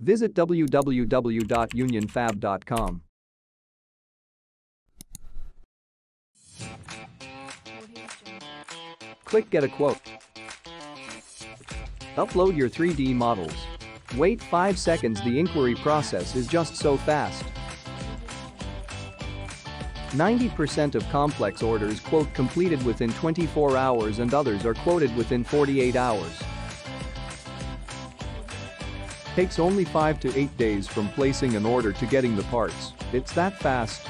Visit www.unionfab.com. Click Get a Quote. Upload your 3D models. Wait 5 seconds the inquiry process is just so fast. 90% of complex orders quote completed within 24 hours and others are quoted within 48 hours. Takes only 5 to 8 days from placing an order to getting the parts, it's that fast.